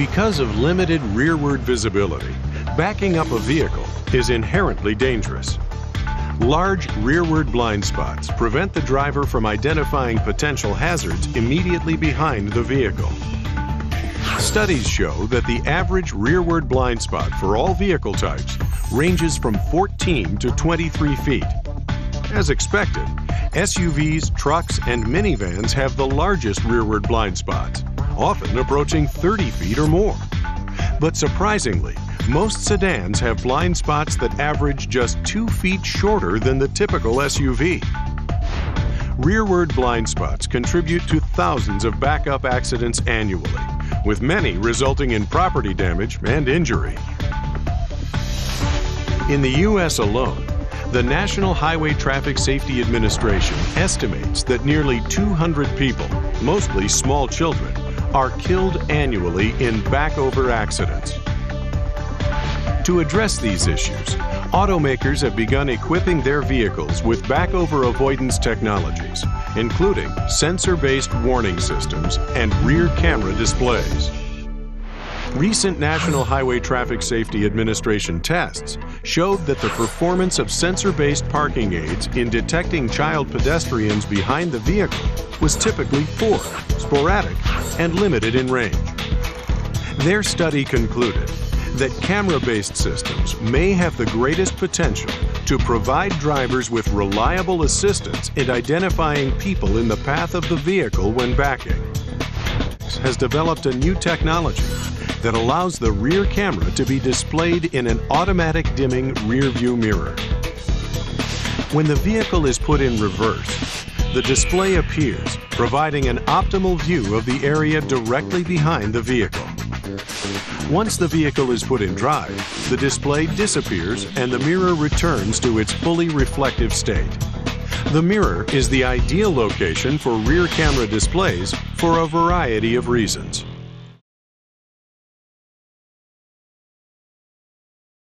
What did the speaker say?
Because of limited rearward visibility, backing up a vehicle is inherently dangerous. Large rearward blind spots prevent the driver from identifying potential hazards immediately behind the vehicle. Studies show that the average rearward blind spot for all vehicle types ranges from 14 to 23 feet. As expected, SUVs, trucks, and minivans have the largest rearward blind spots, often approaching 30 feet or more. But surprisingly, most sedans have blind spots that average just two feet shorter than the typical SUV. Rearward blind spots contribute to thousands of backup accidents annually, with many resulting in property damage and injury. In the U.S. alone, the National Highway Traffic Safety Administration estimates that nearly 200 people, mostly small children, are killed annually in backover accidents. To address these issues, automakers have begun equipping their vehicles with backover avoidance technologies, including sensor-based warning systems and rear camera displays. Recent National Highway Traffic Safety Administration tests showed that the performance of sensor-based parking aids in detecting child pedestrians behind the vehicle was typically poor, sporadic, and limited in range. Their study concluded that camera-based systems may have the greatest potential to provide drivers with reliable assistance in identifying people in the path of the vehicle when backing. Has developed a new technology that allows the rear camera to be displayed in an automatic dimming rear view mirror. When the vehicle is put in reverse, the display appears, providing an optimal view of the area directly behind the vehicle. Once the vehicle is put in drive, the display disappears and the mirror returns to its fully reflective state. The mirror is the ideal location for rear camera displays for a variety of reasons.